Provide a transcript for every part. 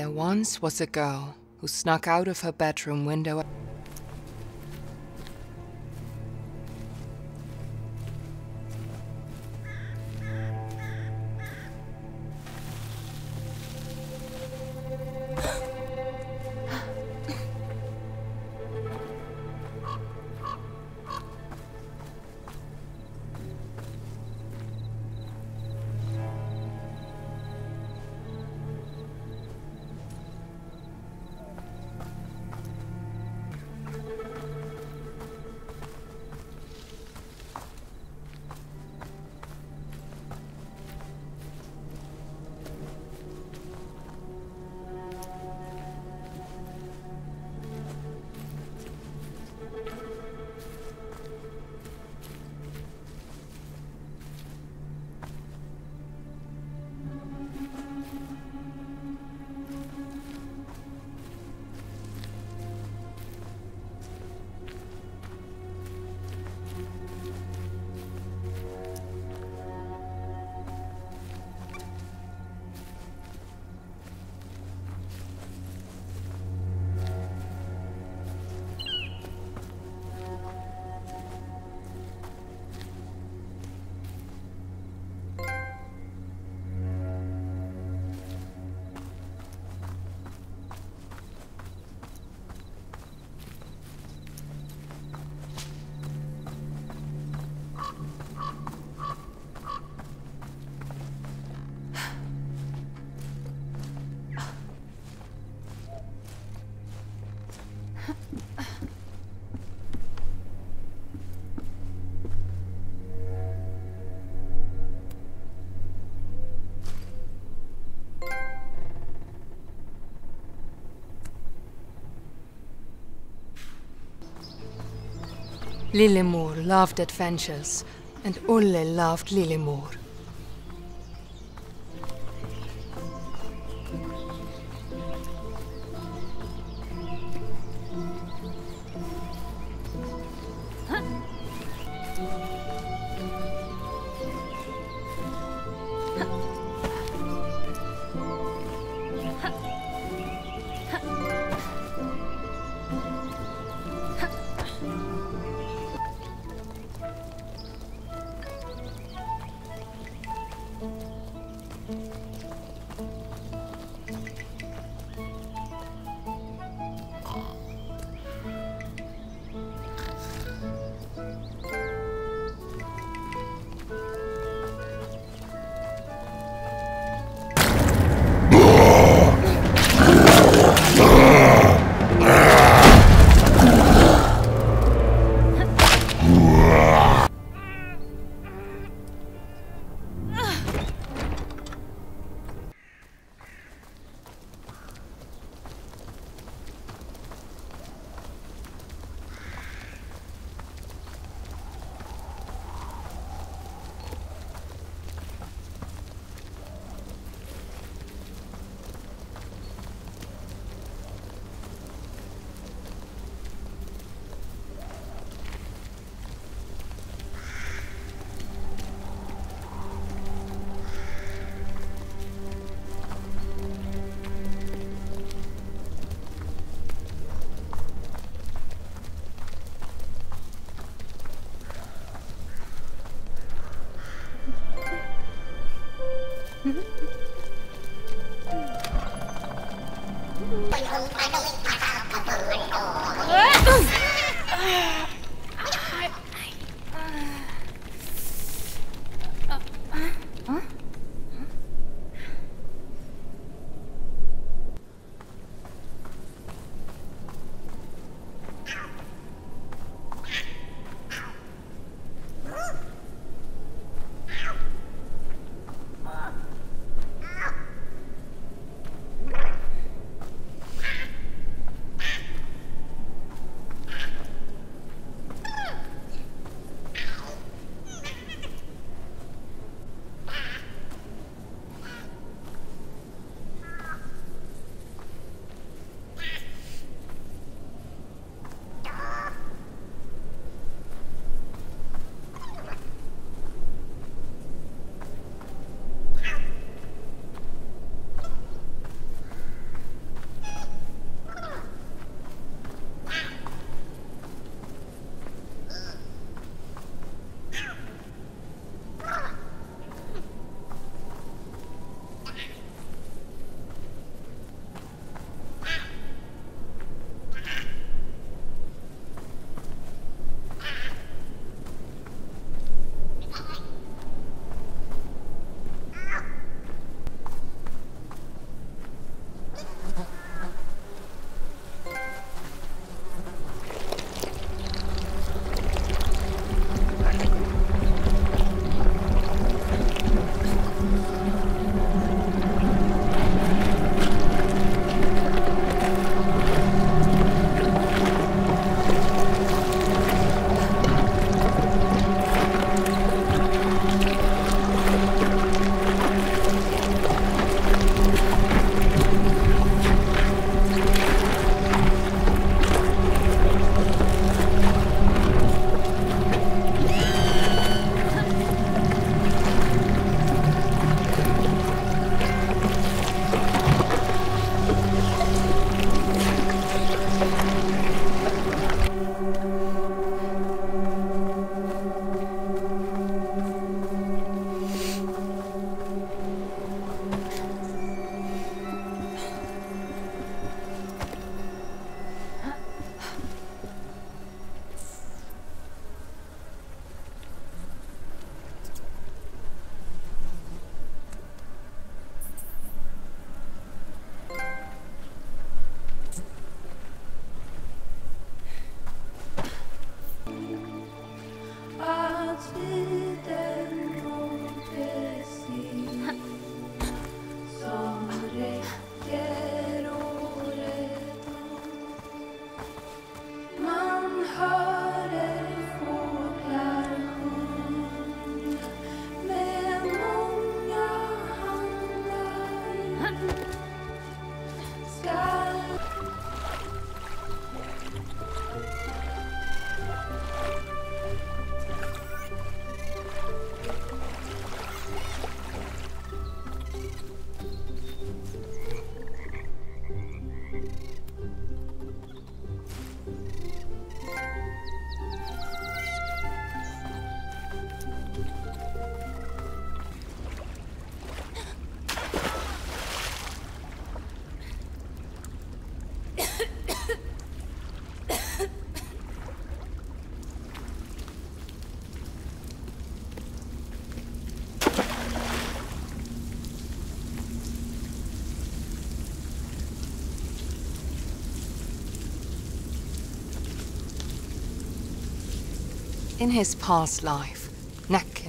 There once was a girl who snuck out of her bedroom window. Lillemor loved adventures, and Olle loved Lillemor. In his past life, neck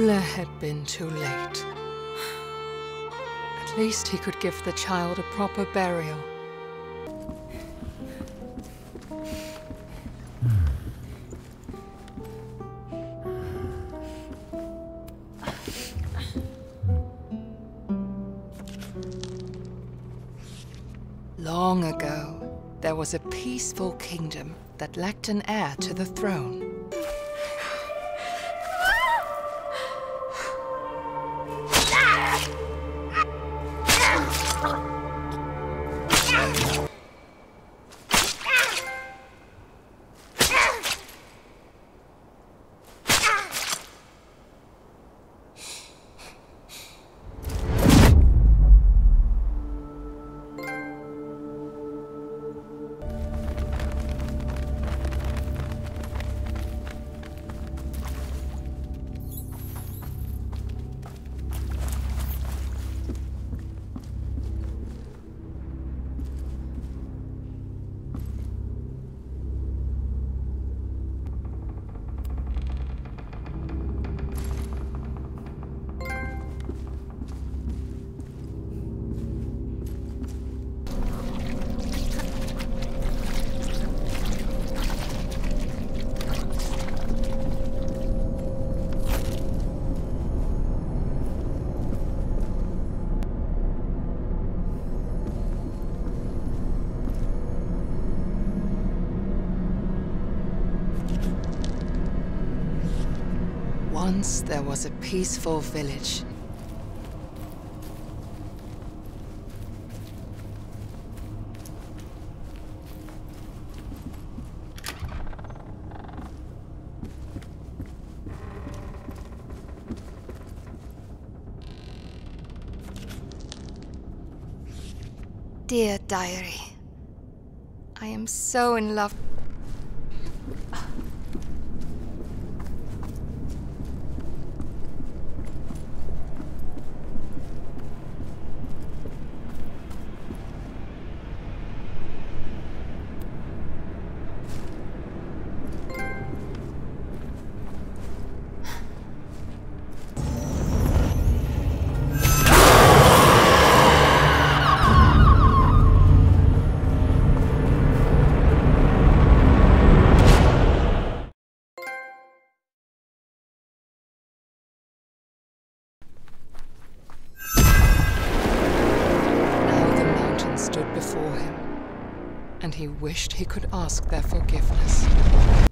Olle had been too late. At least he could give the child a proper burial. Long ago, there was a peaceful kingdom that lacked an heir to the throne. Once there was a peaceful village. Dear diary, I am so in love. Wished he could ask their forgiveness.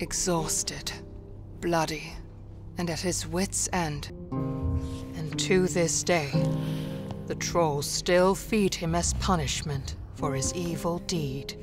Exhausted, bloody, and at his wits' end. And to this day, the trolls still feed him as punishment for his evil deed.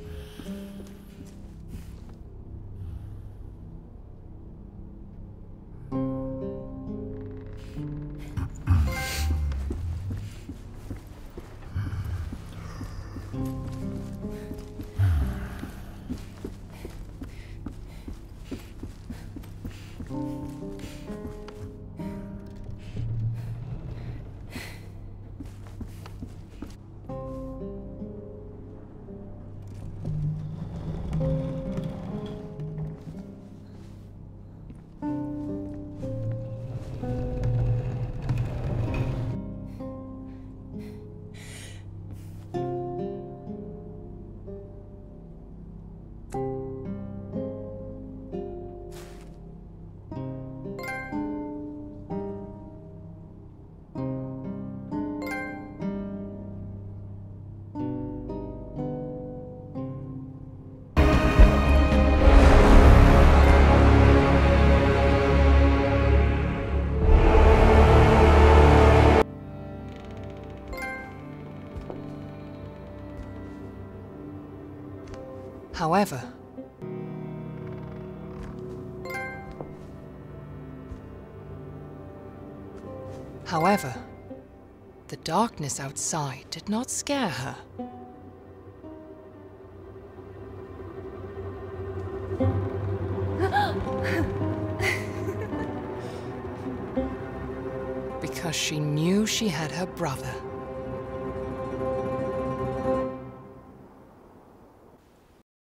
However, However, the darkness outside did not scare her. because she knew she had her brother.